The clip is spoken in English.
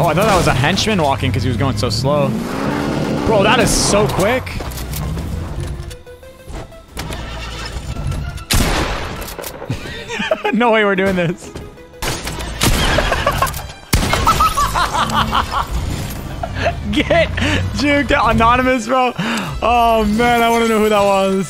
Oh, I thought that was a henchman walking because he was going so slow. Bro, that is so quick. no way we're doing this. Get juked anonymous, bro. Oh man, I want to know who that was.